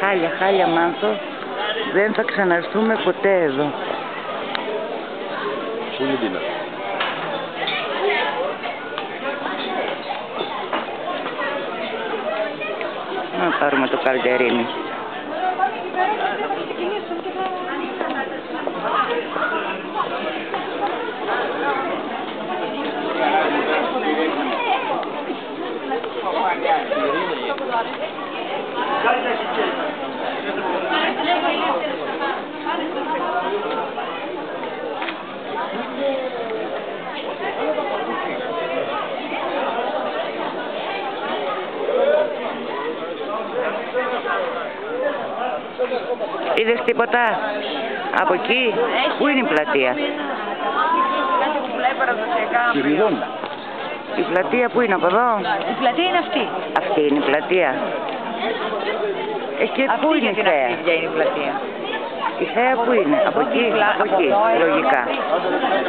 χάλια, χάλια μάνθο. Δεν θα ξαναρθούμε ποτέ εδώ. Πού είναι η Ντίνα; Να πάρουμε το καλτερίνι. Είδες τίποτα από εκεί, πού είναι η πλατεία; Κάτι που πουλάει παραδοσιακά. Πυριδών. Η πλατεία πού είναι από εδώ, Η πλατεία είναι αυτή. αυτή είναι η πλατεία. Ε, και Αυτή πού είναι για η την θέα, Ακτίδια είναι η πλατεία. η θέα πού είναι, από εκεί, δίπλα, από από εκεί, εδώ, λογικά. από εδώ.